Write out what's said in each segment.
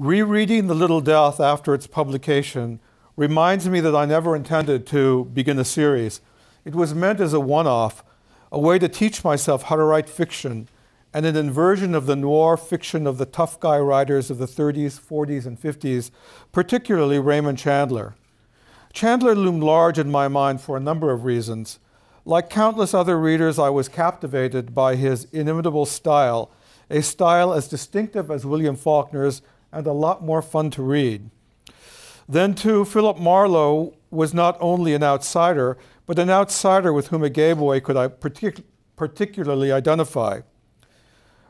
Rereading The Little Death after its publication reminds me that I never intended to begin a series. It was meant as a one off, a way to teach myself how to write fiction, and an inversion of the noir fiction of the tough guy writers of the 30s, 40s, and 50s, particularly Raymond Chandler. Chandler loomed large in my mind for a number of reasons. Like countless other readers, I was captivated by his inimitable style, a style as distinctive as William Faulkner's and a lot more fun to read. Then, too, Philip Marlowe was not only an outsider, but an outsider with whom a gay boy could partic- particularly identify.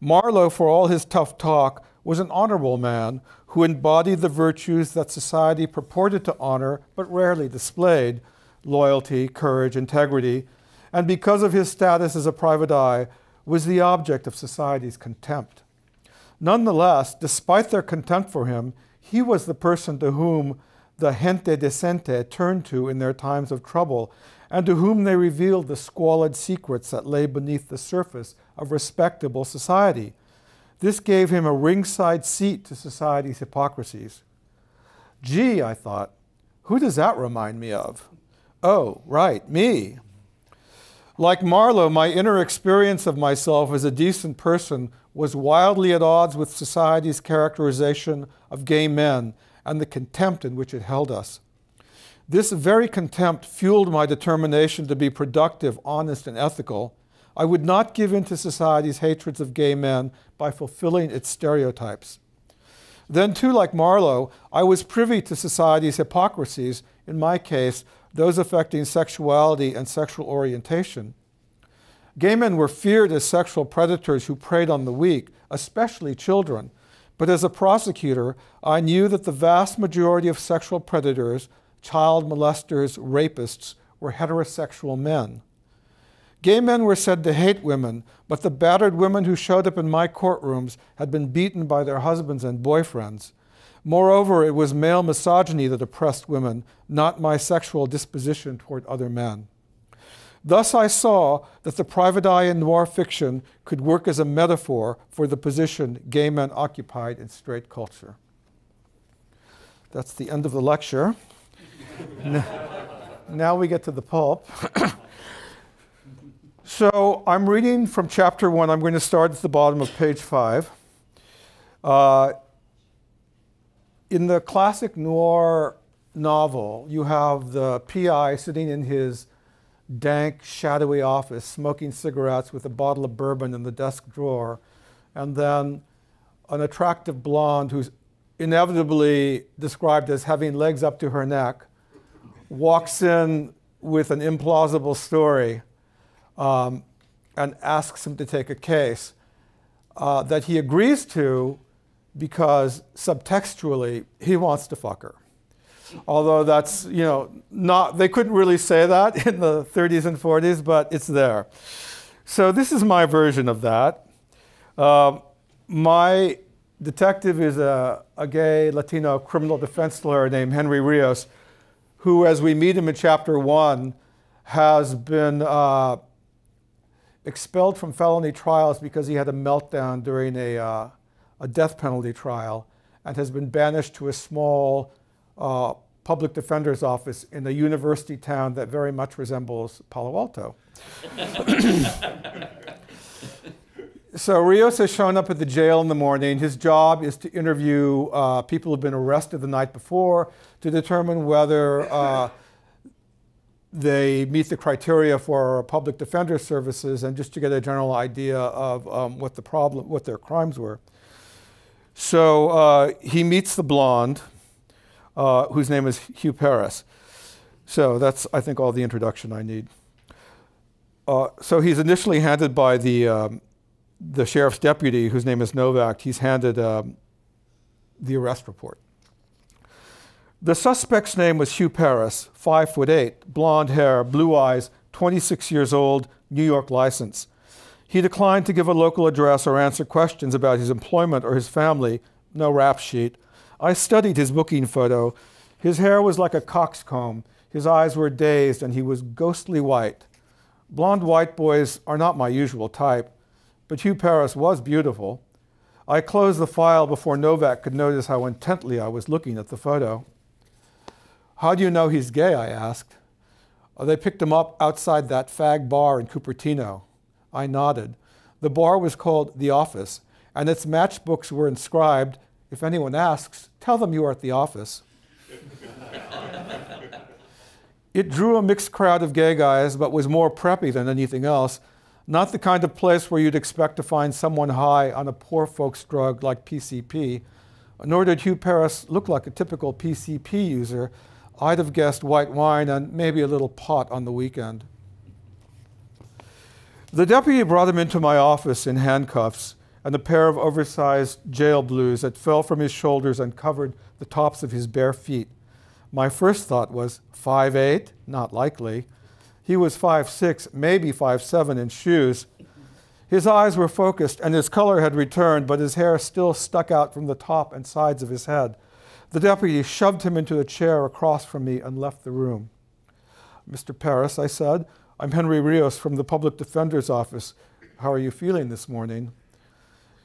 Marlowe, for all his tough talk, was an honorable man who embodied the virtues that society purported to honor but rarely displayed loyalty, courage, integrity, and because of his status as a private eye, was the object of society's contempt. Nonetheless, despite their contempt for him, he was the person to whom the gente decente turned to in their times of trouble, and to whom they revealed the squalid secrets that lay beneath the surface of respectable society. This gave him a ringside seat to society's hypocrisies. Gee, I thought, who does that remind me of? Oh, right, me. Like Marlowe, my inner experience of myself as a decent person was wildly at odds with society's characterization of gay men and the contempt in which it held us. This very contempt fueled my determination to be productive, honest, and ethical. I would not give in to society's hatreds of gay men by fulfilling its stereotypes. Then, too, like Marlowe, I was privy to society's hypocrisies, in my case, those affecting sexuality and sexual orientation. Gay men were feared as sexual predators who preyed on the weak, especially children. But as a prosecutor, I knew that the vast majority of sexual predators, child molesters, rapists, were heterosexual men. Gay men were said to hate women, but the battered women who showed up in my courtrooms had been beaten by their husbands and boyfriends. Moreover, it was male misogyny that oppressed women, not my sexual disposition toward other men. Thus, I saw that the private eye in noir fiction could work as a metaphor for the position gay men occupied in straight culture. That's the end of the lecture. now we get to the pulp. so I'm reading from chapter one. I'm going to start at the bottom of page five. Uh, in the classic noir novel, you have the PI sitting in his dank, shadowy office, smoking cigarettes with a bottle of bourbon in the desk drawer, and then an attractive blonde who's inevitably described as having legs up to her neck walks in with an implausible story um, and asks him to take a case uh, that he agrees to because subtextually he wants to fuck her although that's, you know, not, they couldn't really say that in the 30s and 40s, but it's there. So this is my version of that. Uh, my detective is a, a gay Latino criminal defense lawyer named Henry Rios, who, as we meet him in chapter one, has been uh, expelled from felony trials because he had a meltdown during a, uh, a death penalty trial and has been banished to a small uh, public defender's office in a university town that very much resembles Palo Alto. so Rios has shown up at the jail in the morning. His job is to interview uh, people who've been arrested the night before to determine whether uh, they meet the criteria for public defender services and just to get a general idea of um, what the problem, what their crimes were. So uh, he meets the blonde uh, whose name is Hugh Paris. So that's, I think, all the introduction I need. Uh, so he's initially handed by the, um, the sheriff's deputy, whose name is Novak, he's handed um, the arrest report. The suspect's name was Hugh Paris, five foot eight, blonde hair, blue eyes, 26 years old, New York license. He declined to give a local address or answer questions about his employment or his family, no rap sheet, I studied his booking photo. His hair was like a coxcomb. His eyes were dazed, and he was ghostly white. Blonde white boys are not my usual type, but Hugh Paris was beautiful. I closed the file before Novak could notice how intently I was looking at the photo. How do you know he's gay? I asked. Oh, they picked him up outside that fag bar in Cupertino. I nodded. The bar was called The Office, and its matchbooks were inscribed If anyone asks, tell them you are at the office. it drew a mixed crowd of gay guys, but was more preppy than anything else. Not the kind of place where you'd expect to find someone high on a poor folks drug like PCP, nor did Hugh Paris look like a typical PCP user. I'd have guessed white wine and maybe a little pot on the weekend. The deputy brought him into my office in handcuffs and a pair of oversized jail blues that fell from his shoulders and covered the tops of his bare feet. My first thought was, five eight, Not likely. He was five six, maybe five seven in shoes. His eyes were focused and his color had returned, but his hair still stuck out from the top and sides of his head. The deputy shoved him into a chair across from me and left the room. Mr. Paris, I said, I'm Henry Rios from the Public Defender's Office. How are you feeling this morning?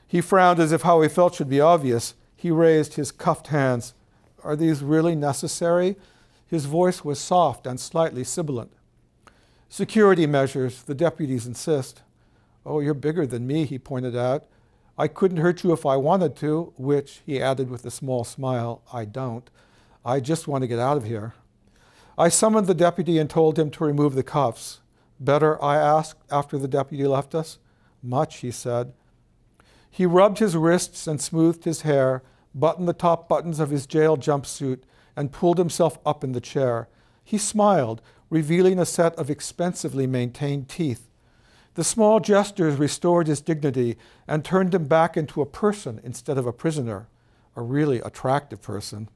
He frowned as if how he felt should be obvious. He raised his cuffed hands. Are these really necessary? His voice was soft and slightly sibilant. Security measures, the deputies insist. Oh, you're bigger than me, he pointed out. I couldn't hurt you if I wanted to, which, he added with a small smile, I don't. I just want to get out of here. I summoned the deputy and told him to remove the cuffs. Better, I asked after the deputy left us. Much, he said. He rubbed his wrists and smoothed his hair, buttoned the top buttons of his jail jumpsuit, and pulled himself up in the chair. He smiled, revealing a set of expensively maintained teeth. The small gestures restored his dignity and turned him back into a person instead of a prisoner, a really attractive person.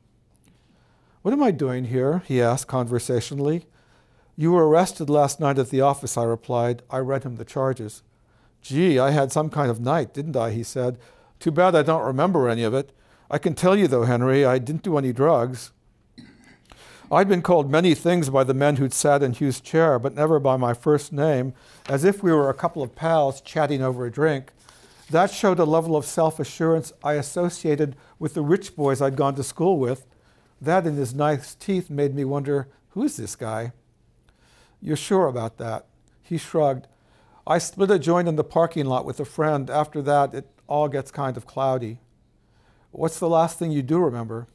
What am I doing here? he asked conversationally. You were arrested last night at the office, I replied. I read him the charges. Gee, I had some kind of night, didn't I? he said. Too bad I don't remember any of it. I can tell you, though, Henry, I didn't do any drugs. I'd been called many things by the men who'd sat in Hugh's chair, but never by my first name, as if we were a couple of pals chatting over a drink. That showed a level of self assurance I associated with the rich boys I'd gone to school with. That in his nice teeth made me wonder who's this guy? You're sure about that? He shrugged. I split a joint in the parking lot with a friend. After that, it all gets kind of cloudy. What's the last thing you do remember?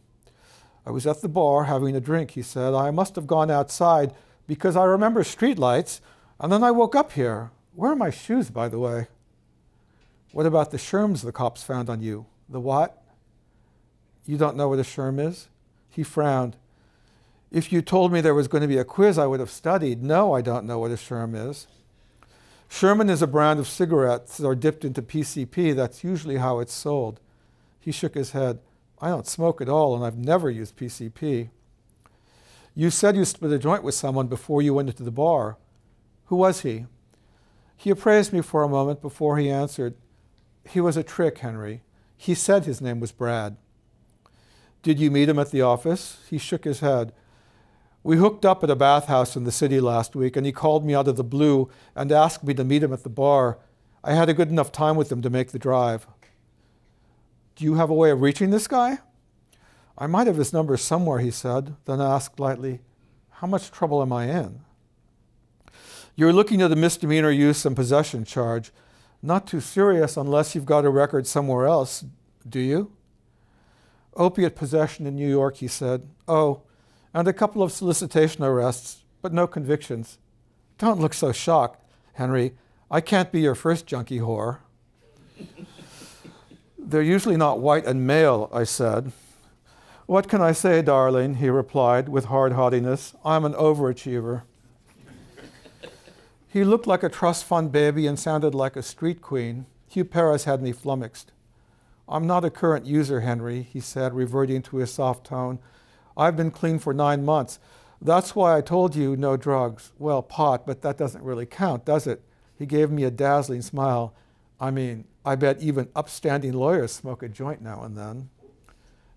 I was at the bar having a drink, he said. I must have gone outside because I remember streetlights, and then I woke up here. Where are my shoes, by the way? What about the Sherms the cops found on you? The what? You don't know what a Sherm is? He frowned. If you told me there was going to be a quiz, I would have studied. No, I don't know what a Sherm is. Sherman is a brand of cigarettes that are dipped into PCP. That's usually how it's sold. He shook his head. I don't smoke at all, and I've never used PCP. You said you split a joint with someone before you went into the bar. Who was he? He appraised me for a moment before he answered. He was a trick, Henry. He said his name was Brad. Did you meet him at the office? He shook his head. We hooked up at a bathhouse in the city last week, and he called me out of the blue and asked me to meet him at the bar. I had a good enough time with him to make the drive. Do you have a way of reaching this guy? I might have his number somewhere, he said, then asked lightly, How much trouble am I in? You're looking at a misdemeanor use and possession charge. Not too serious unless you've got a record somewhere else, do you? Opiate possession in New York, he said. Oh, and a couple of solicitation arrests, but no convictions. Don't look so shocked, Henry. I can't be your first junkie whore. They're usually not white and male, I said. What can I say, darling? He replied with hard haughtiness. I'm an overachiever. he looked like a trust fund baby and sounded like a street queen. Hugh Paris had me flummoxed. I'm not a current user, Henry, he said, reverting to his soft tone. I've been clean for nine months. That's why I told you no drugs. Well, pot, but that doesn't really count, does it? He gave me a dazzling smile. I mean, I bet even upstanding lawyers smoke a joint now and then.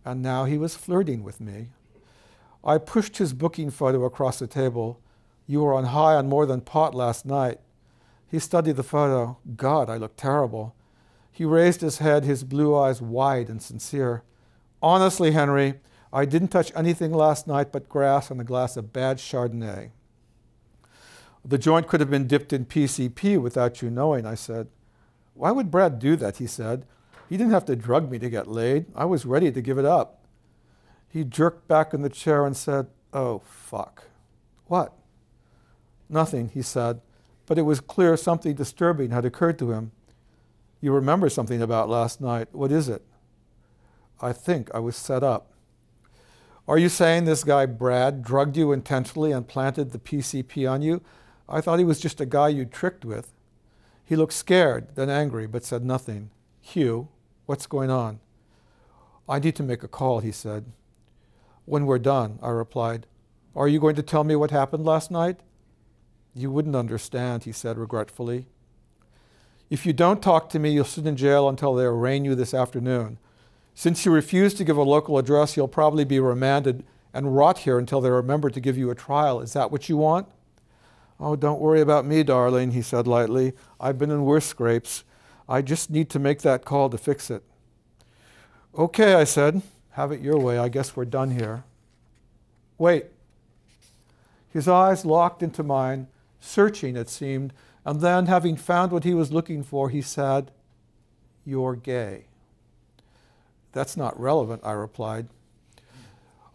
And now he was flirting with me. I pushed his booking photo across the table. You were on high on more than pot last night. He studied the photo. God, I look terrible. He raised his head, his blue eyes wide and sincere. Honestly, Henry, I didn't touch anything last night but grass and a glass of bad Chardonnay. The joint could have been dipped in PCP without you knowing, I said. Why would Brad do that? He said. He didn't have to drug me to get laid. I was ready to give it up. He jerked back in the chair and said, Oh, fuck. What? Nothing, he said, but it was clear something disturbing had occurred to him. You remember something about last night. What is it? I think I was set up. Are you saying this guy Brad drugged you intentionally and planted the PCP on you? I thought he was just a guy you tricked with. He looked scared, then angry, but said nothing. Hugh, what's going on? I need to make a call, he said. When we're done, I replied. Are you going to tell me what happened last night? You wouldn't understand, he said regretfully. If you don't talk to me, you'll sit in jail until they arraign you this afternoon. Since you refuse to give a local address, you'll probably be remanded and rot here until they remember to give you a trial. Is that what you want? Oh, don't worry about me, darling, he said lightly. I've been in worse scrapes. I just need to make that call to fix it. Okay, I said. Have it your way. I guess we're done here. Wait. His eyes locked into mine, searching, it seemed, and then, having found what he was looking for, he said, You're gay. That's not relevant, I replied.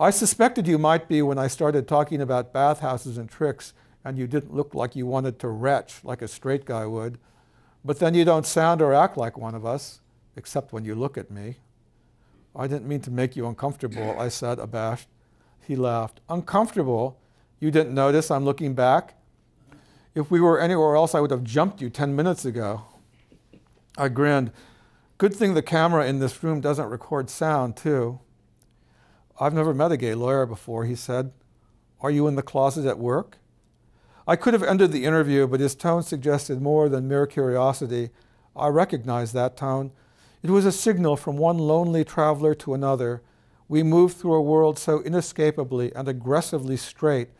I suspected you might be when I started talking about bathhouses and tricks and you didn't look like you wanted to retch like a straight guy would. But then you don't sound or act like one of us, except when you look at me. I didn't mean to make you uncomfortable, I said, abashed. He laughed. Uncomfortable? You didn't notice I'm looking back? If we were anywhere else, I would have jumped you 10 minutes ago. I grinned. Good thing the camera in this room doesn't record sound, too. I've never met a gay lawyer before, he said. Are you in the closet at work? I could have ended the interview, but his tone suggested more than mere curiosity. I recognized that tone. It was a signal from one lonely traveler to another. We moved through a world so inescapably and aggressively straight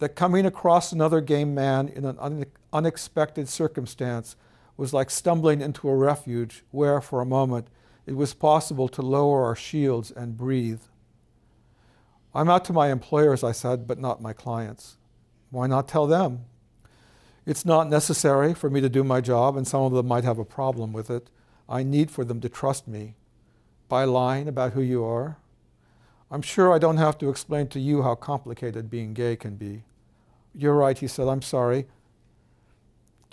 that coming across another game man in an un unexpected circumstance was like stumbling into a refuge where, for a moment, it was possible to lower our shields and breathe. I'm out to my employers, I said, but not my clients. Why not tell them? It's not necessary for me to do my job, and some of them might have a problem with it. I need for them to trust me. By lying about who you are, I'm sure I don't have to explain to you how complicated being gay can be. You're right, he said. I'm sorry.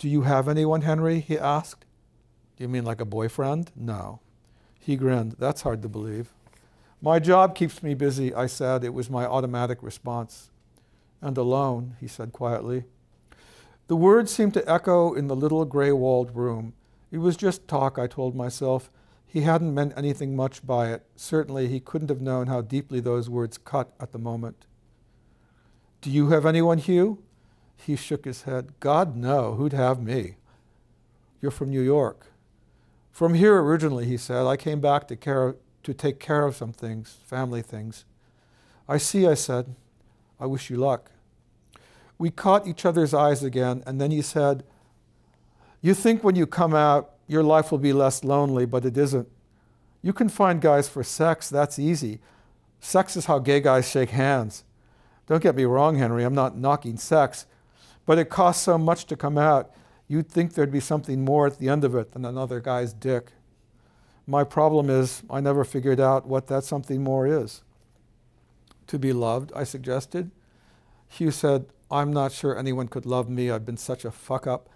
Do you have anyone, Henry? he asked. Do you mean like a boyfriend? No. He grinned. That's hard to believe. My job keeps me busy, I said. It was my automatic response and alone, he said quietly. The words seemed to echo in the little gray walled room. It was just talk, I told myself. He hadn't meant anything much by it. Certainly, he couldn't have known how deeply those words cut at the moment. Do you have anyone, Hugh? He shook his head. God, no. Who'd have me? You're from New York. From here originally, he said. I came back to, care, to take care of some things, family things. I see, I said. I wish you luck. We caught each other's eyes again, and then he said, You think when you come out, your life will be less lonely, but it isn't. You can find guys for sex, that's easy. Sex is how gay guys shake hands. Don't get me wrong, Henry, I'm not knocking sex, but it costs so much to come out, you'd think there'd be something more at the end of it than another guy's dick. My problem is, I never figured out what that something more is to be loved, I suggested. Hugh said, I'm not sure anyone could love me. I've been such a fuck up.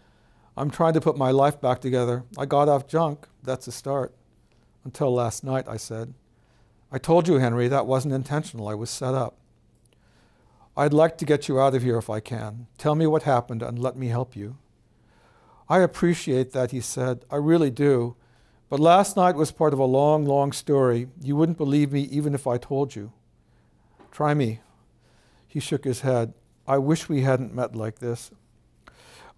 I'm trying to put my life back together. I got off junk. That's a start. Until last night, I said. I told you, Henry, that wasn't intentional. I was set up. I'd like to get you out of here if I can. Tell me what happened and let me help you. I appreciate that, he said. I really do. But last night was part of a long, long story. You wouldn't believe me even if I told you. Try me. He shook his head. I wish we hadn't met like this.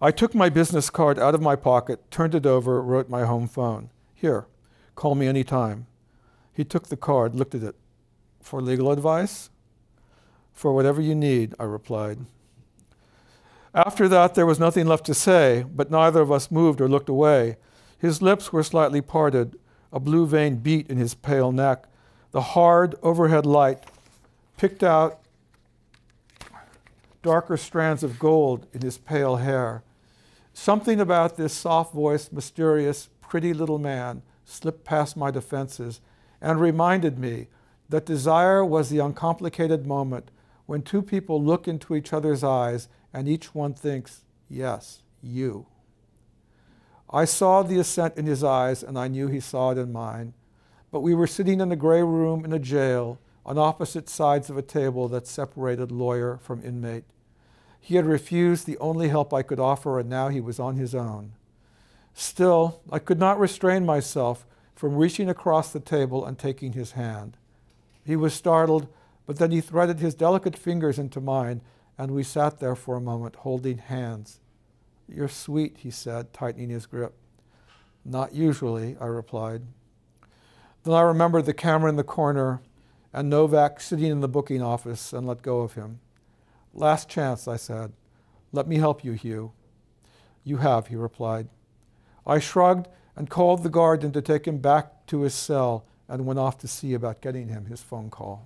I took my business card out of my pocket, turned it over, wrote my home phone. Here, call me any time. He took the card, looked at it. For legal advice? For whatever you need, I replied. After that, there was nothing left to say, but neither of us moved or looked away. His lips were slightly parted, a blue vein beat in his pale neck. The hard overhead light picked out darker strands of gold in his pale hair. Something about this soft voiced, mysterious, pretty little man slipped past my defenses and reminded me that desire was the uncomplicated moment when two people look into each other's eyes and each one thinks, Yes, you. I saw the assent in his eyes and I knew he saw it in mine. But we were sitting in a gray room in a jail on opposite sides of a table that separated lawyer from inmate. He had refused the only help I could offer, and now he was on his own. Still, I could not restrain myself from reaching across the table and taking his hand. He was startled, but then he threaded his delicate fingers into mine, and we sat there for a moment, holding hands. You're sweet, he said, tightening his grip. Not usually, I replied. Then I remembered the camera in the corner and Novak sitting in the booking office and let go of him. Last chance, I said. Let me help you, Hugh. You have, he replied. I shrugged and called the guard in to take him back to his cell and went off to see about getting him his phone call.